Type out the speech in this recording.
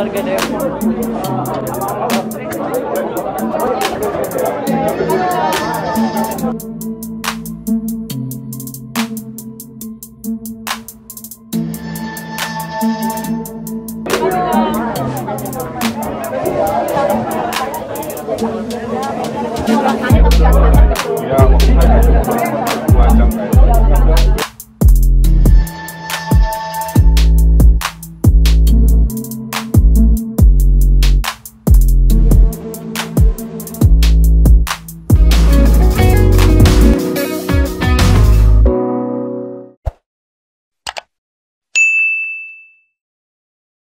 warga Depok. Ya, maksudnya